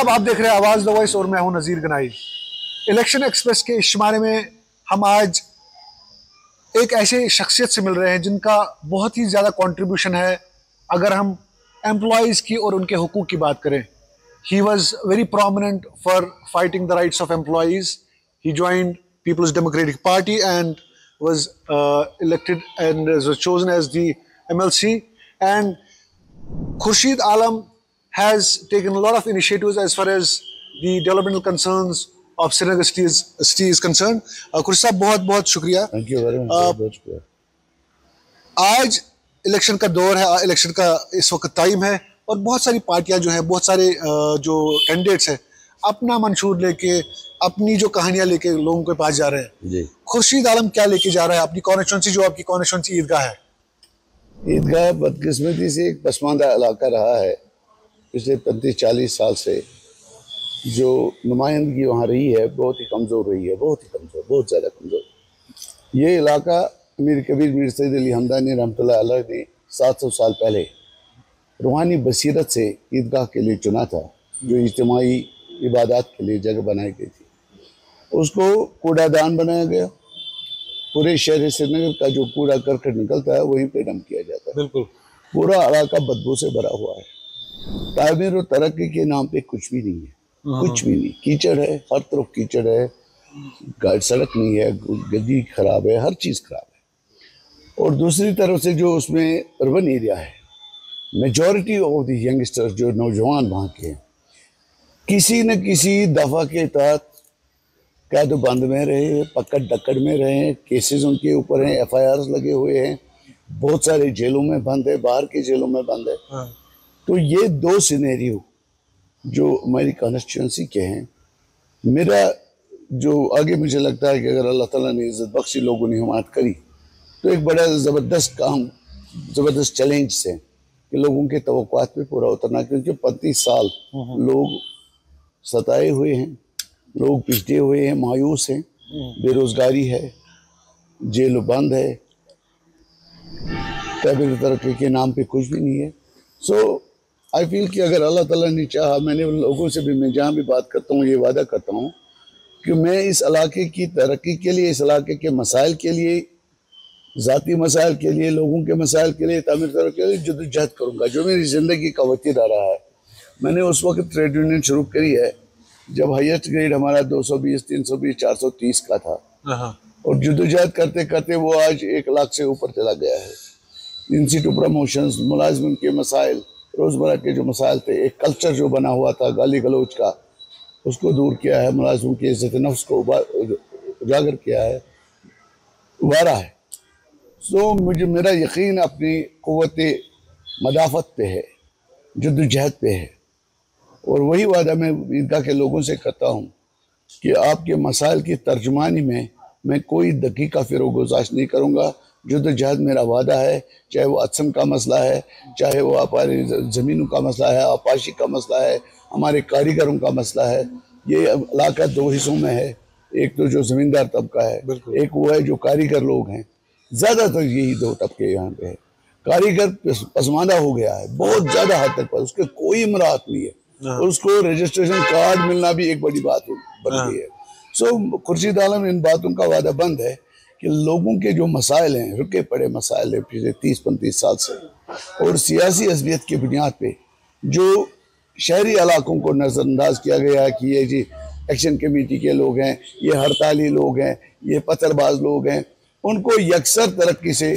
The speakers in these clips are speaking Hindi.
आदाब आप देख रहे हैं आवाज़ द वॉइस और मैं हूँ नजीर गनाई। इलेक्शन एक्सप्रेस के इश्मारे में हम आज एक ऐसे शख्सियत से मिल रहे हैं जिनका बहुत ही ज़्यादा कंट्रीब्यूशन है। अगर हम एम्प्लॉयज़ की और उनके हकूक़ की बात करें he was very prominent for fighting the rights of employees he joined People's Democratic Party and was elected and and was chosen as the MLC. And Khurshid Alam has taken a lot of initiatives as far as the developmental concerns of Srinagar city is, city is concerned. Uh, साहब बहुत बहुत शुक्रिया। Thank you very Uh, much आज इलेक्शन का दौर है इलेक्शन का इस वक्त टाइम है और बहुत सारी पार्टियाँ जो हैं बहुत सारे जो कैंडिडेट्स हैं अपना मंशूर लेके अपनी जो कहानियाँ लेके लोगों के पास जा रहे हैं। खुर्शीद आलम क्या लेके जा रहा है? अपनी कॉन्स्टिट्यूंसी जो आपकी कॉन्स्टिट्यूंसी ईदगाह है। ईदगाह बदकिस्मती से एक पसमानदा इलाका रहा है। पिछले पैंतीस चालीस साल से जो नुमाइंदगी वहाँ रही है बहुत ही कमज़ोर रही है बहुत ही कमज़ोर बहुत ज़्यादा कमज़ोर। ये इलाका मीर कबीर मीर सैद अली हमदानी अलैह ने सात सौ साल पहले रूहानी बसीरत से ईदगाह के लिए चुना था जो इज्तमाही इबादत के लिए जगह बनाई गई थी। उसको कूड़ादान बनाया गया। पूरे शहर श्रीनगर का जो कूड़ा करकट निकलता है वहीं पे डंप किया जाता है। बिल्कुल। पूरा इलाका बदबू से भरा हुआ है। तामीर और तरक्की के नाम पे कुछ भी नहीं है। कुछ भी नहीं। कीचड़ है हर तरफ़ कीचड़ है। गाड़ी सड़क नहीं है गद्दी खराब है हर चीज़ खराब है। और दूसरी तरफ़ से जो उसमें अर्बन एरिया है मेजॉरिटी ऑफ़ द यंगस्टर्स जो नौजवान वहाँ के हैं किसी न किसी दफ़ा के तहत कैद बंद में रहे पकड़ डकड़ में रहे केसेस उनके ऊपर हैं एफ़ लगे हुए हैं। बहुत सारे जेलों में बंद है बाहर के जेलों में बंद है। हाँ। तो ये दो सिनेरियो जो हमारी कॉन्स्टिट्यूंसी के हैं मेरा जो आगे मुझे लगता है कि अगर अल्लाह ताला ने इज़्ज़त बख्शी लोगों ने हिमायत करी तो एक बड़ा ज़बरदस्त काम ज़बरदस्त चैलेंज से कि लोगों के तवक़ात पे पूरा उतरना क्योंकि पैंतीस साल लोग सताए हुए हैं लोग पिछड़े हुए हैं मायूस हैं बेरोज़गारी है जेल बंद है तरक्की के नाम पे कुछ भी नहीं है। सो आई फील कि अगर अल्लाह ताला ने चाहा मैंने उन लोगों से भी मैं जहाँ भी बात करता हूँ ये वादा करता हूँ कि मैं इस इलाके की तरक्की के लिए इस इलाके के मसाइल के लिए ज़ाती मसाइल के लिए लोगों के मसाइल के लिए तामीर तरक्की के लिए जदोजहद करूँगा जो मेरी ज़िंदगी का वतीरा रहा है। मैंने उस वक्त ट्रेड यूनियन शुरू करी है जब हाइस्ट ग्रेड हमारा 220, 320, 430 का था। हाँ। और जदोजहद करते करते वो आज एक लाख से ऊपर चला गया है। इंस्टीट्यूट प्रमोशंस मुलाजमन के मसाइल रोज़मर्रा के जो मसाइल थे, एक कल्चर जो बना हुआ था, गाली गलोच का, उसको दूर किया है, मुलाजमों की इज़्ज़त नफ्स को उजागर किया है, उबारा है। सो मुझे, मेरा यकीन अपनी क़वत मदाफत पे है, जद्दोजहद पे है। और वही वादा मैं ईदगाह के लोगों से करता हूँ कि आपके मसाइल की तर्जमानी में मैं कोई दकीका फिर गुजाश नहीं करूँगा जद्दोजहद मेरा वादा है चाहे वो अदसम का मसला है चाहे वो हमारी ज़मीनों का मसला है आपाशी का मसला है हमारे कारीगरों का मसला है ये इलाका दो हिस्सों में है एक तो जो ज़मींदार तबका है एक वो है जो कारीगर लोग हैं ज़्यादातर यही दो तबके यहाँ पे है कारीगर पस- पसमानदा हो गया है बहुत ज़्यादा हद तक पर उसके कोई इमरात नहीं है हाँ। और उसको रजिस्ट्रेशन कार्ड मिलना भी एक बड़ी बात बन हाँ। गई है सो खुर्शीद आलम इन बातों का वादा बंद है कि लोगों के जो मसाइल हैं रुके पड़े मसाइल हैं पिछले तीस पैंतीस साल से और सियासी असबियत की बुनियाद पे जो शहरी इलाकों को नज़रअंदाज किया गया है कि ये जी एक्शन कमेटी के लोग हैं ये हड़ताली लोग हैं ये पत्थरबाज लोग हैं उनको यकसर तरक्की से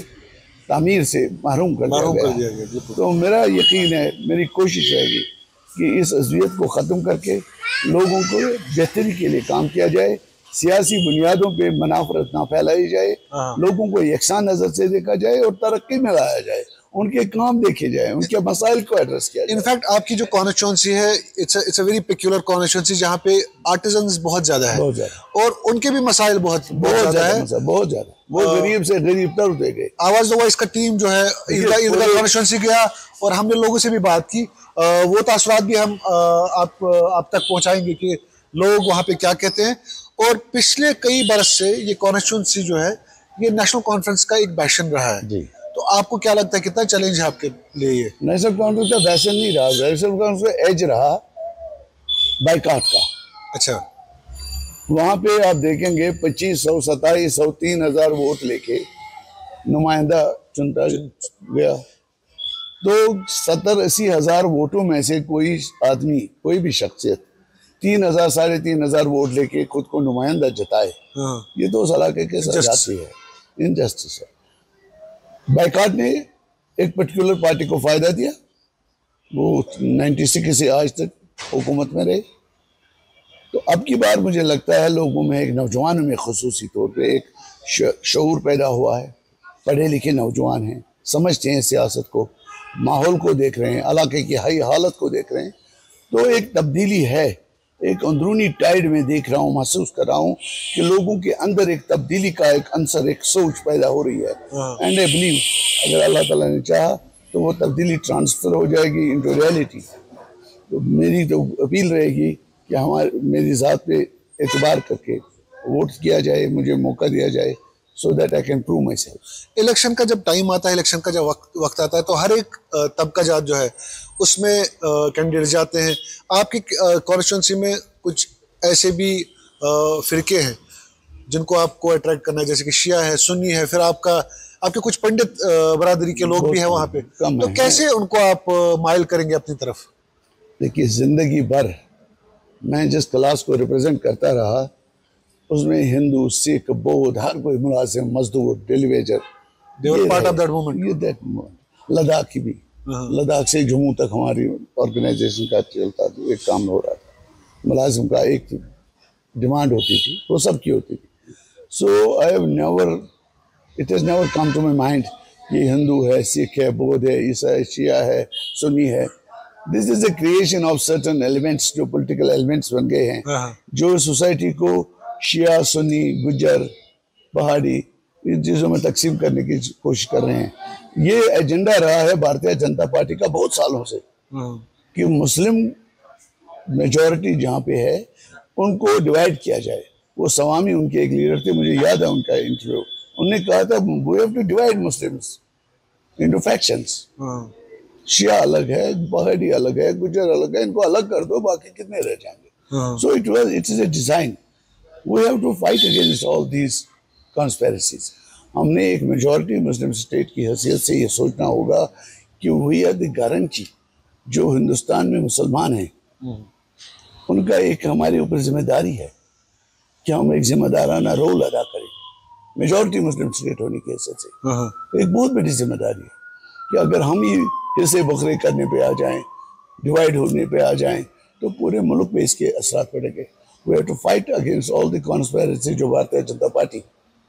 तमीर से महरूम कर दिया गया है। तो मेरा यकीन है मेरी कोशिश रहेगी कि इस अजवियत को ख़त्म करके लोगों को बेहतरी के लिए काम किया जाए सियासी बुनियादों पे मनाफरत ना फैलाई जाए हाँ। लोगों को यकसा नज़र से देखा जाए और तरक्की में लाया जाए उनके काम देखे जाए उनके मसाइल को एड्रेस किया जाए। इनफैक्ट आपकी जो कॉन्स्टिट्यूंसी है it's it's a very peculiar constituency जहाँ पे आर्टिजन बहुत ज़्यादा है। बहुत ज़्यादा। और उनके भी मसाइल बहुत बहुत ज़्यादा है। बहुत ज़्यादा। वो गरीब से गरीब तर होते गए। आवाज़ दो इसका टीम जो है कॉन्स्टिट्यूंसी गया और हमने लोगों से भी बात की। वो तासरात भी हम आप आप तक पहुंचाएँगे कि लोग वहाँ पे क्या कहते हैं। और पिछले कई बरस से ये कॉन्स्टिट्यूंसी जो है ये नेशनल कॉन्फ्रेंस का एक बैशन रहा है। जी। तो आपको क्या लगता है कितना चैलेंज है आपके लिए ये? नेशनल कांग्रेस का वैसे नहीं रहा। नेशनल कांग्रेस का एज रहा बाइकाट का। अच्छा। वहाँ पे आप देखेंगे पच्चीस सौ सत्ताईस सौ तीन हज़ार वोट लेके नुमाइंदा चुनता गया। तो सत्तर अस्सी हज़ार वोटों में से कोई आदमी कोई भी शख्सियत तीन हज़ार साढ़े तीन हज़ार वोट लेके खुद को नुमाइंदा जताए। हाँ। ये उस इलाके के साथ Injustice. जाती है। इनजस्टिस है। बाइकाट ने एक पर्टिकुलर पार्टी को फ़ायदा दिया। वो 96 से आज तक हुकूमत में रहे। तो अब की बार मुझे लगता है लोगों में एक नौजवानों में खसूसी तौर पे एक श- शऊर पैदा हुआ है। पढ़े लिखे नौजवान हैं। समझते हैं सियासत को माहौल को देख रहे हैं इलाके की हाई हालत को देख रहे हैं। तो एक तब्दीली है। एक अंदरूनी टाइड में देख रहा हूँ महसूस कर रहा हूँ कि लोगों के अंदर एक तब्दीली का एक अंसर एक सोच पैदा हो रही है। एंड आई बिलीव अगर अल्लाह ताला ने चाह तो वो तब्दीली ट्रांसफ़र हो जाएगी इन टू रियलिटी तो मेरी तो अपील रहेगी कि हमारे मेरी ज़ात पे एतबार करके वोट किया जाए मुझे मौका दिया जाए। So that I can prove myself election का जब टाइम आता है इलेक्शन का जब वक्त वक्त आता है तो हर एक तबका जात जो है उसमें कैंडिडेट जाते हैं। आपकी कॉन्स्टिट्यूंसी में कुछ ऐसे भी फिरके हैं जिनको आपको अट्रैक्ट करना है जैसे कि शिया है सुन्नी है फिर आपका आपके कुछ पंडित बरादरी के लोग भी हैं वहाँ पे। तो हैं। कैसे उनको आप माइल करेंगे अपनी तरफ़? देखिए ज़िंदगी भर मैं जिस क्लास को रिप्रेजेंट करता रहा उसमें हिंदू सिख बौद्ध हर कोई मुलाजिम मजदूर डेलीवेजर ये movement. लद्दाख की भी। हाँ। लद्दाख से जम्मू तक हमारी ऑर्गेनाइजेशन का चलता था एक काम हो रहा था। मुलाजिम का एक डिमांड होती थी वो सबकी होती थी। So I have never it has never come to my mind कि हिंदू है सिख है बौद्ध है ईसाई शिया है सुन्नी है। This is the creation of certain elements जो पॉलिटिकल एलिमेंट्स बन गए हैं हाँ। जो सोसाइटी को शिया सुन्नी गुजर पहाड़ी इन चीज़ों में तकसीम करने की कोशिश कर रहे हैं। ये एजेंडा रहा है भारतीय जनता पार्टी का बहुत सालों से। कि मुस्लिम मेजॉरिटी जहाँ पे है उनको डिवाइड किया जाए। वो सवामी उनके एक लीडर थे मुझे याद है उनका इंटरव्यू उन्होंने कहा था we have to divide Muslims into factions शिया अलग है पहाड़ी अलग है गुजर अलग है इनको अलग कर दो बाकी कितने रह जाएँगे। So it was it is a design we have to fight against all these conspiracies हमने एक मेजॉरिटी मुस्लिम स्टेट की हैसियत से ये सोचना होगा कि वी आर द गारंटी जो हिंदुस्तान में मुसलमान हैं उनका एक हमारे ऊपर ज़िम्मेदारी है कि हम एक जिम्मेदाराना रोल अदा करें। मेजॉरिटी मुस्लिम स्टेट होने की हैसियत से। एक बहुत बड़ी ज़िम्मेदारी है कि अगर हम ही हिस्से बकरे करने पे आ जाएँ डिवाइड होने पे आ जाएँ तो पूरे मुल्क में इसके असर पड़ेंगे we have to fight against all the conspiracy जो भारतीय जनता पार्टी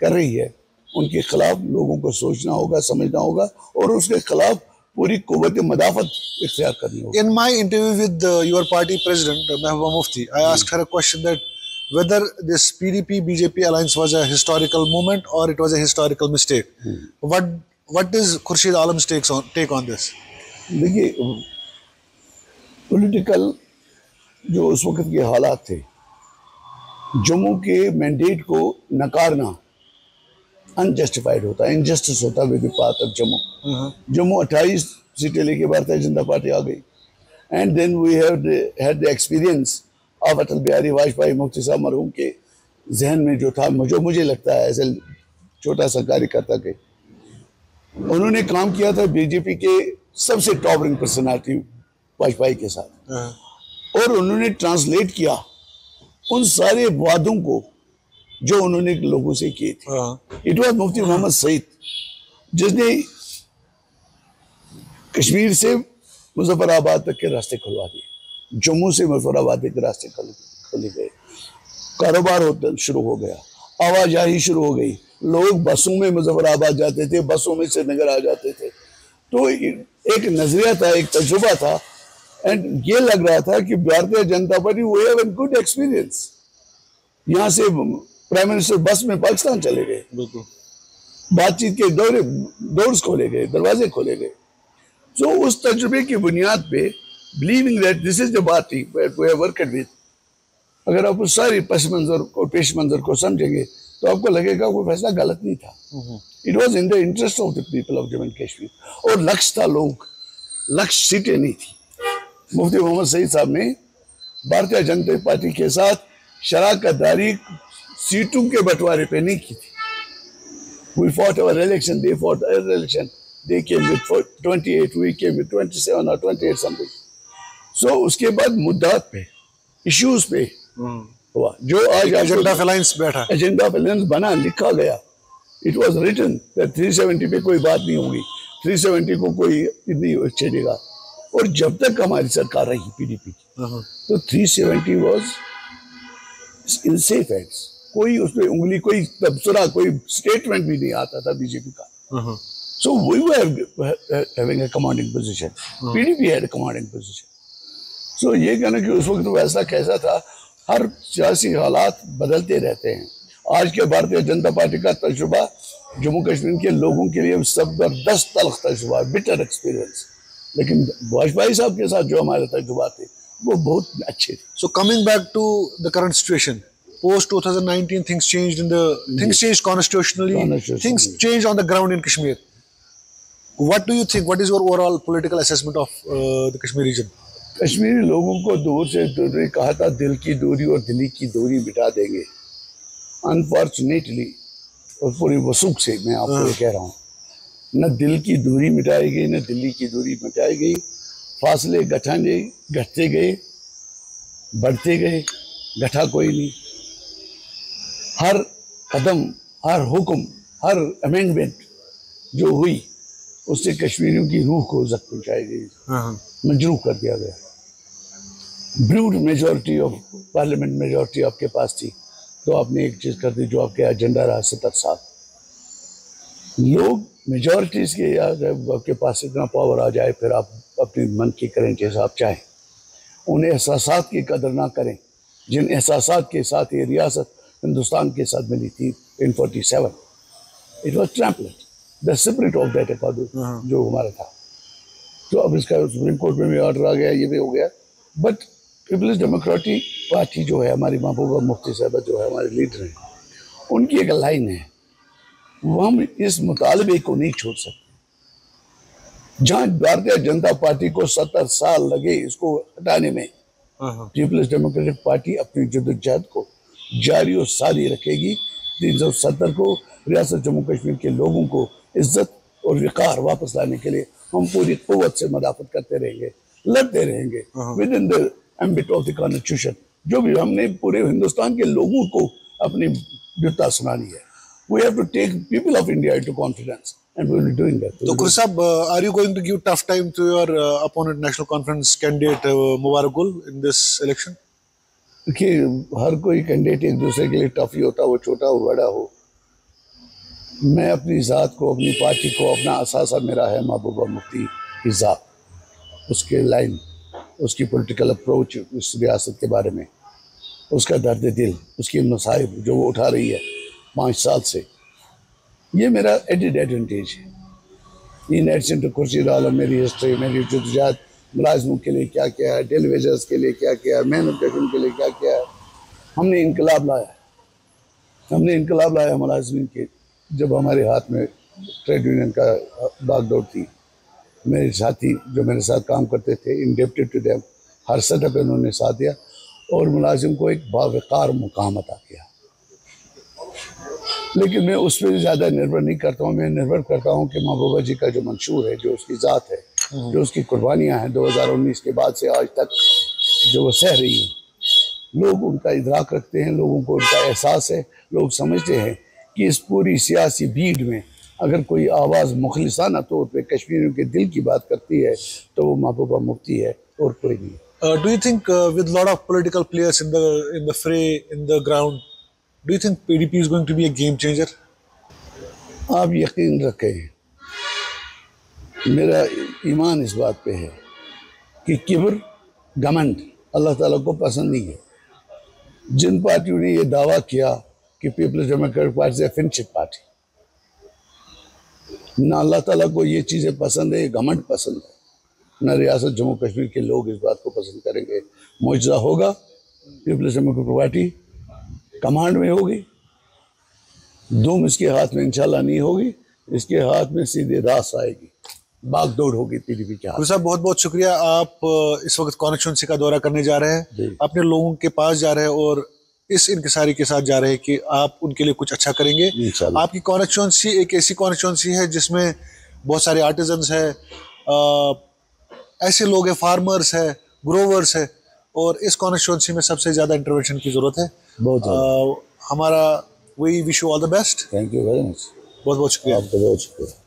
कर रही है उनके खिलाफ लोगों को सोचना होगा समझना होगा और उसके खिलाफ पूरी कुत मदाफत इख्तियार करनी होगी In my interview with uh, your party president, uh, Mehbooba Mufti, I asked her a whether this PDP BJP alliance was a historical moment or it was a historical mistake. hmm. What what is Khurshid Alam's takes on take on this? देखिए पॉलिटिकल जो उस वक्त के हालात थे जम्मू के मैंडेट को नकारना अनजस्टिफाइड होता है इनजस्टिस होता है with part of Jammu. Jammu 28 सीटें लेके भारतीय जनता पार्टी आ गई। And then we have had the experience of Atal Bihari Vajpayee Mufti साहब मरहूम के जहन में जो था जो मुझे लगता है ऐसे छोटा सा कार्यकर्ता के। उन्होंने काम किया था बीजेपी के सबसे टॉप टॉपरिंग पर्सनालिटी वाजपेयी के साथ। Uh, और उन्होंने ट्रांसलेट किया उन सारे वादों को जो उन्होंने लोगों से किए थे। इट वॉज़ मुफ्ती मोहम्मद सईद जिसने कश्मीर से मुजफ्फराबाद तक के रास्ते खुलवा दिए। जम्मू से मुजफ्फराबाद तक के रास्ते खुल गए। कारोबार होता शुरू हो गया। आवाजाही शुरू हो गई। लोग बसों में मुजफ्फराबाद जाते थे बसों में श्रीनगर आ जाते थे। तो एक नज़रिया था एक तजुर्बा था एंड ये लग रहा था कि Bharatiya Janata party we have good experience यहाँ से प्राइम मिनिस्टर बस में पाकिस्तान चले गए। बातचीत के दौरे डोर्स खोले गए दरवाजे खोले गए। तो उस तजुर्बे की बुनियाद पे believing that this is the have worked with अगर आप उस सारी पस मंजर और पेश मंजर को समझेंगे तो आपको लगेगा कोई फैसला गलत नहीं था। It was in the interest of the people of Jammu and Kashmir और लक्ष्य था लोग लक्ष्य सीटें नहीं थी। मुफ्ती मोहम्मद सईद साहब ने भारतीय जनता पार्टी के साथ शराकतदारी सीटों के बंटवारे पे नहीं की थी। We fought our election, they fought their election. They came with 28, we came with 27 or 28 something. So उसके बाद मुद्दात पे इश्यूज़ पे हुआ। जो आज एजेंडा अलायंस बैठा। एजेंडा अलायंस बना लिखा गया। इट वाज रिटन दैट 370 पे कोई बात नहीं होगी। 370 को कोई नहीं छेड़ेगा। और जब तक हमारी सरकार रही पीडीपी की तो 370 वाज इन सेफ़ हैंड्स कोई उस पर उंगली कोई तबसरा कोई स्टेटमेंट भी नहीं आता था बीजेपी का। So we were having a commanding position PDP had commanding position so ये कहना कि उस वक्त वैसा कैसा था हर सियासी हालात बदलते रहते हैं। आज के भारतीय जनता पार्टी का तजुर्बा जम्मू कश्मीर के लोगों के लिए ज़बरदस्त तलख तजुर्बा बिटर एक्सपीरियंस लेकिन वाजपेयी साहब के साथ जो हमारे तजुर्बा थे वो बहुत अच्छे थे so coming back to the current situation post 2019 things changed in the yes. things changed constitutionally, Constitutionally. things changed on the ground in kashmir what do you think what is your overall political assessment of uh, the kashmir region Kashmiri लोगों को दूर से दूरी कहा था दिल की दूरी और दिली की दूरी मिटा देंगे अनफॉर्चुनेटली और पूरी वसूख से मैं आपको ये कह रहा हूँ न दिल की दूरी मिटाई गई न दिल्ली की दूरी मिटाई गई। फासले गठाने घटते गए बढ़ते गए गठा कोई नहीं। हर कदम हर हुक्म हर अमेंडमेंट जो हुई उससे कश्मीरियों की रूह को जख्म पहुंचाई गई। मजरू कर दिया गया। Brute majority of parliament majority आपके पास थी। तो आपने एक चीज़ कर दी जो आपके एजेंडा रहा सत्तर साल। लोग मेजोरिटीज के या आपके पास इतना पावर आ जाए फिर आप अपनी मन की करें जैसा आप चाहें। उन एहसास की कदर ना करें। जिन एहसास के साथ ये रियासत हिंदुस्तान के साथ मिली थी in forty seven it was trampled the separate of that जो हमारा था। तो अब इसका सुप्रीम कोर्ट में भी ऑर्डर आ गया ये भी हो गया। बट पीपल्स डेमोक्रेटिक पार्टी जो है हमारी महबूबा मुफ्ती साहबा जो है हमारे लीडर हैं उनकी एक लाइन है। हम इस मुतालबे को नहीं छोड़ सकते। जहाँ भारतीय जनता पार्टी को सत्तर साल लगे इसको हटाने में पीपल्स डेमोक्रेटिक पार्टी अपनी जदोजहद को जारी और सारी रखेगी। तीन सौ सत्तर को रियासत जम्मू कश्मीर के लोगों को इज़्ज़त और विकार वापस लाने के लिए हम पूरी कुत से मदाफत करते रहेंगे लड़ते रहेंगे। Within the ambit of the constitution जो भी हमने पूरे हिंदुस्तान के लोगों को अपनी जुता सुनानी है। We have to take people of India into confidence and we will be doing that. So, Kursab, uh, are you going to give tough time to your uh, opponent, National Conference candidate uh, Mubarak Gul in this election? देखिए हर कोई कैंडिडेट एक दूसरे के लिए टफ ही होता हो छोटा हो बड़ा हो मैं अपनी ज़ात को अपनी पार्टी को अपना असासा मेरा है महबूबा मुफ्ती की ज़ात उसके लाइन उसकी पॉलिटिकल अप्रोच इस रियासत के बारे में उसका दर्द दिल उसकी मसाइब जो वो उठा रही है पाँच साल से। ये मेरा एडिड एडवांटेज है। इन एडिशन टू कुर्सी आलम मेरी हिस्ट्री मेरी जदजात मुलाजमों के लिए क्या क्या है टेलीविज़न के लिए क्या क्या है मैन मेहनत के लिए क्या किया है। हमने इनकलाब लाया। हमने इनकलाब लाया मुलाजमिन के, जब हमारे हाथ में ट्रेड यूनियन का बागडोर थी। मेरे साथी जो मेरे साथ काम करते थे इंडेप्टेड टू डेम हर सतह पर उन्होंने साथ दिया और मुलाजिम को एक बावकार मुकाम अता किया। लेकिन मैं उस पर ज़्यादा निर्भर नहीं करता हूँ। मैं निर्भर करता हूँ कि महबूबा जी का जो मंशूर है जो उसकी ज़ात है जो उसकी कुर्बानियाँ हैं 2019 के बाद से आज तक जो वो सह रही हैं लोग उनका इदराक रखते हैं लोगों को उनका एहसास है। लोग समझते हैं कि इस पूरी सियासी भीड़ में अगर कोई आवाज़ मुखलिसाना तौर पर कश्मीरियों के दिल की बात करती है तो वो महबूबा मुफ्ती है और कोई नहीं। Think uh, with lot of political players in the in the fray in the ground do you think PDP is going to be a game changer? आप यकीन रखें, मेरा ईमान इस बात पे है कि किब्र गमंड अल्लाह ताला को पसंद नहीं है। जिन पार्टियों ने ये दावा किया कि पीपल्स डेमोक्रेटिक पार्टी से फ्रेंडशिप पार्टी ना अल्लाह ताला को ये चीज़ें पसंद है, ये घमंड पसंद है। ना रियासत जम्मू कश्मीर के लोग इस बात को पसंद करेंगे। मुआजा होगा पीपल्स डेमोक्रेटिक पार्टी कमांड में होगी। दुम इसके हाथ में इंशाल्लाह नहीं होगी इसके हाथ में सीधे रास आएगी। भाग दौड़ होगी के हाथ साहब बहुत बहुत शुक्रिया। आप इस वक्त कॉन्स्टिट्यूंसी का दौरा करने जा रहे हैं। अपने लोगों के पास जा रहे हैं और इस इनकिसारी के साथ जा रहे हैं कि आप उनके लिए कुछ अच्छा करेंगे। आपकी कॉन्स्टिट्यूंसी एक ऐसी कॉन्स्टिट्यूंसी है जिसमें बहुत सारे आर्टिजन्स है ऐसे लोग हैं फार्मर्स है ग्रोवर्स है और इस कॉन्स्टिट्यूंसी में सबसे ज़्यादा इंटरवेंशन की ज़रूरत है। बहुत आ, हमारा we wish you all the best thank you very much बहुत बहुत शुक्रिया। आपका बहुत शुक्रिया।